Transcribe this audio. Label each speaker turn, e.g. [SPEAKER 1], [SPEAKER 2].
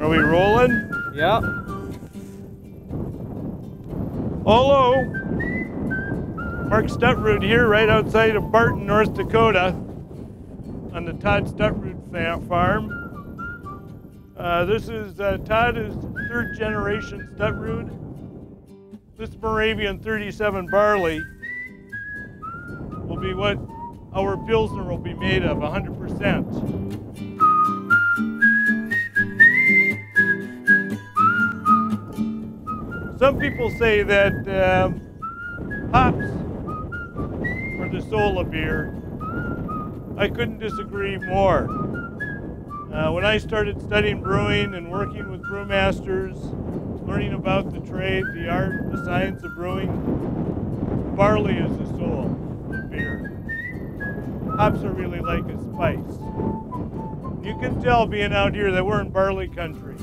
[SPEAKER 1] Are we rolling?
[SPEAKER 2] Yeah.
[SPEAKER 1] Hello. Mark Stutrud here, right outside of Barton, North Dakota, on the Todd Stutrud fa- farm. Uh, this is uh, Todd is third generation Stutrud. This Moravian 37 barley will be what our Pilsner will be made of, 100%. Some people say that um, hops are the soul of beer. I couldn't disagree more. Uh, when I started studying brewing and working with brewmasters, learning about the trade, the art, the science of brewing, barley is the soul of beer. Hops are really like a spice. You can tell being out here that we're in barley country.